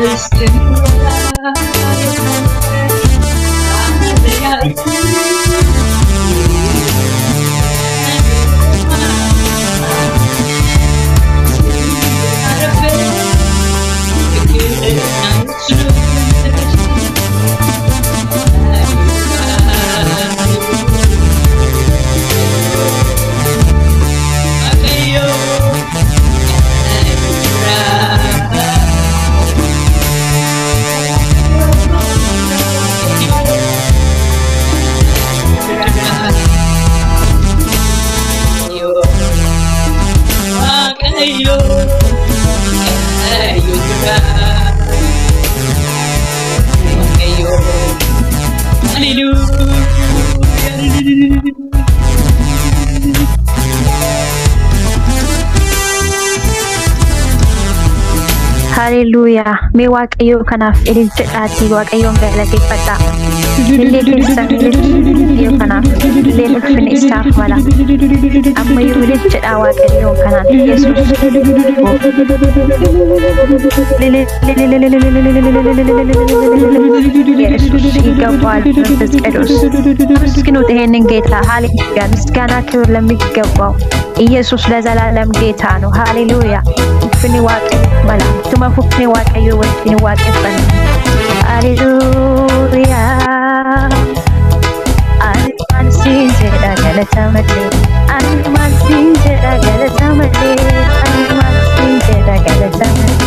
Christian love. Haleluuyaa. Mee Waaqayyoo kanaaf ililchadhaatii Waaqayyoon galateeffadhaa. Illee keessan ililchuu kanaaf illee ulfina isaaf mala. Ammayyuu ililchadhaa Waaqayyoon kanaan Yesuus. ኢየሱስ ይገባዋል መንፈስ ቅዱስ አመስግኑት ይሄንን ጌታ ሃሌሉያ ምስጋና ክብር ለሚገባው ኢየሱስ ለዘላለም ጌታ ነው ሃሌሉያ wake bana tuma fufni wake yo wufni wake bana. Haleluya. Anman sinjeda galatamale anman sinjeda galatamale anman sinjeda galatamale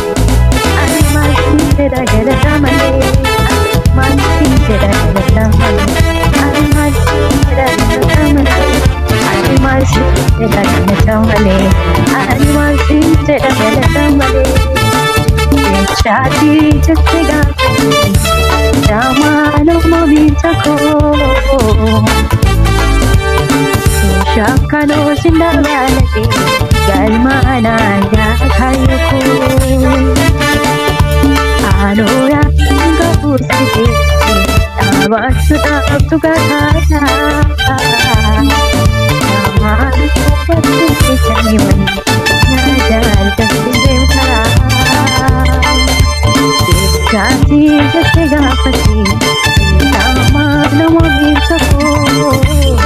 chega Chamano mamita ko Shaka no sindavalati Galmana ya kayo ko Ano ya tinga usite Tawasu tatu kakata चाची जसे गणपती मागणं मी सको।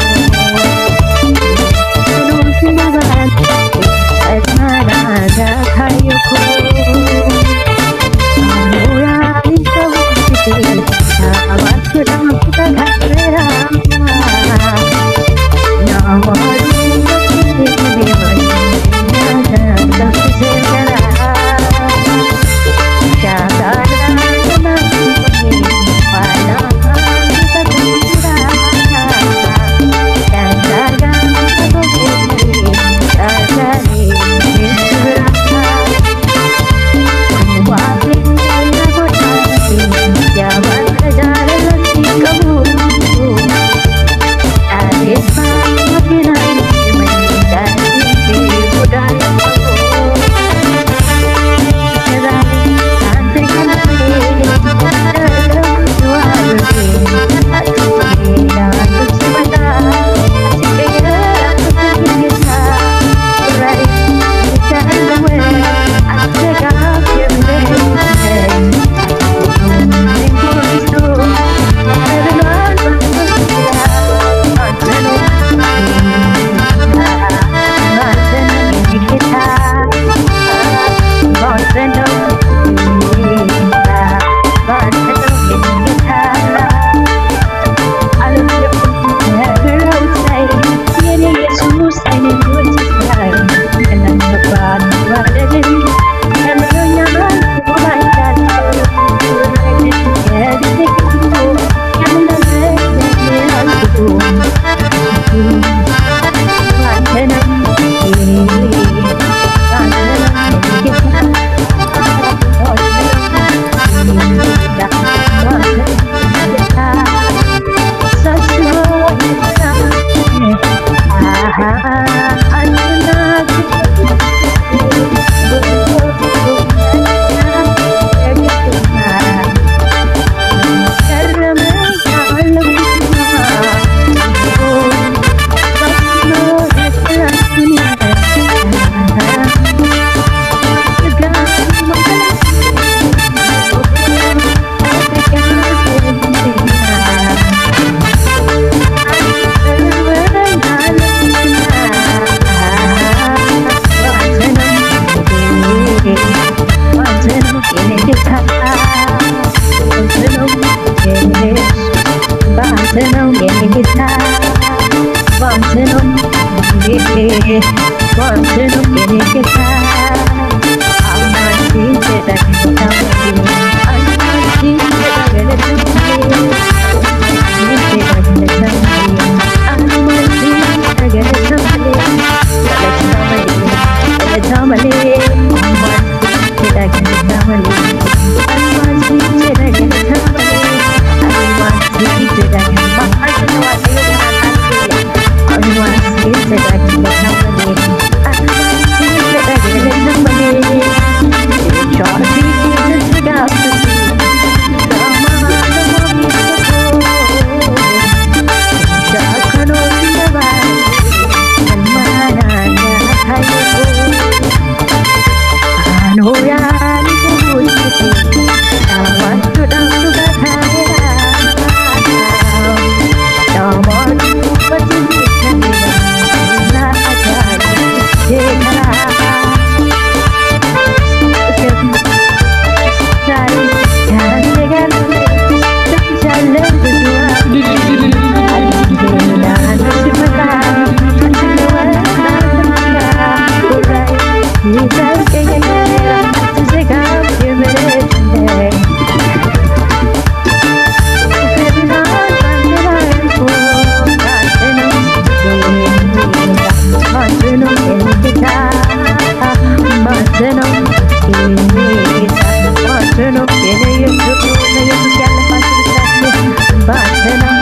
Yesus, Yesus, Yesus, Yesus, Yesus, Yesus, Yesus, Yesus, Yesus, Yesus, Yesus, Yesus, Yesus,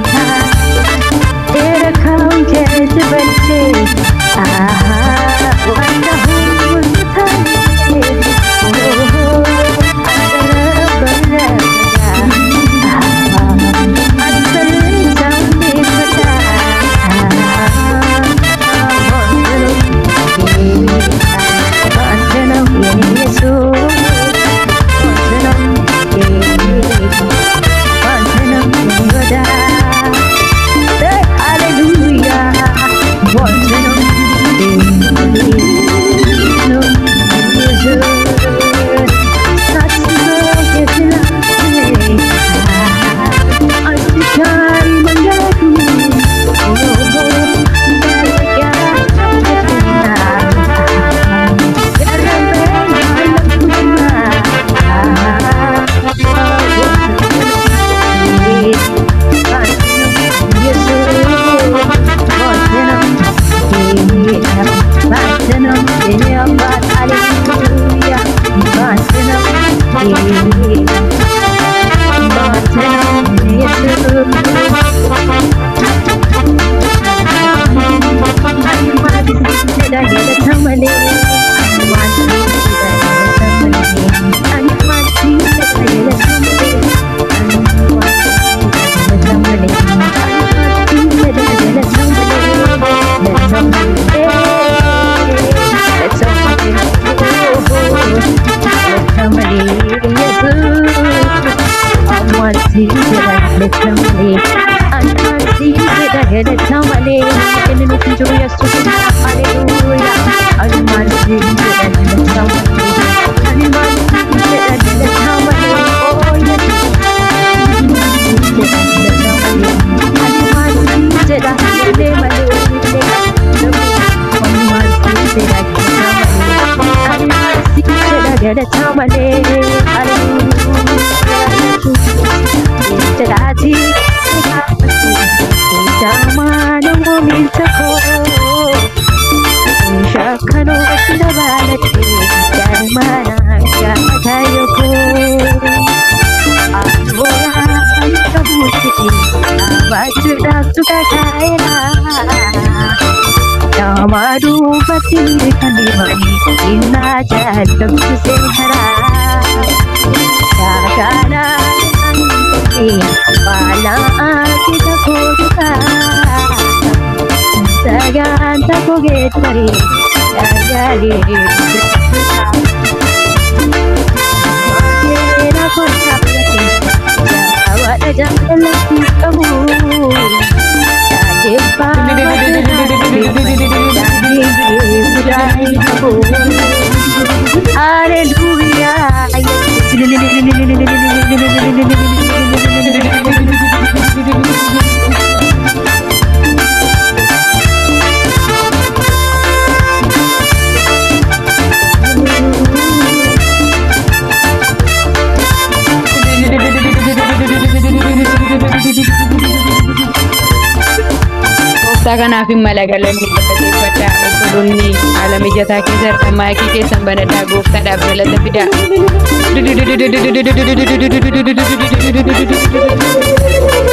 था तेरा खाऊं जैसे बच्चे आहा Literally, I can't see with a head at Tamale. And then listen to your student. Hallelujah. I remind you with a head at Tamale. I remind you with a head at Tamale. Oh, yes. Get a time, my day. Hallelujah. রাজি জামানো মিন্সখো সখনো বালকে জামানা জামাধায়কো আভোরা কবুসকি আওয়াজ ডাকু কাঠায়রা আমারু পতির সে হরা ಪರಿ ಜಾಲಿ Jangan lagi kamu Tak Haleluya Haleluya Sagantaa kanaaf mala galanii galateeffadhaa. Obboloonni haala mijataa keessa harka maayikii keessan banadaa gooftaadhaaf galata fidaa.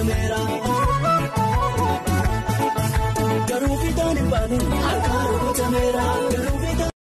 Harkaa rukutameera.